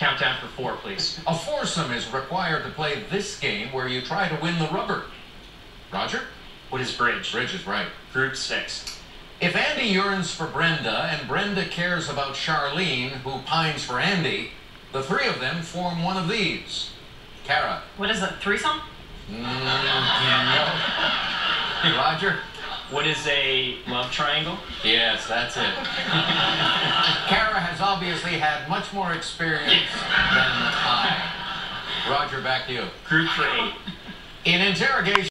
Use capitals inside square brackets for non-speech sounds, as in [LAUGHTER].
Countdown for four, please. A foursome is required to play this game where you try to win the rubber. Roger? What is bridge? Bridge is right. Group six. If Andy yearns for Brenda and Brenda cares about Charlene, who pines for Andy, the three of them form one of these. Kara. What is it? Threesome? Mm, [LAUGHS] no. [LAUGHS] Roger? What is a love triangle? Yes, that's it. [LAUGHS] Obviously had much more experience than I. Roger, back to you. Group for eight. In interrogation.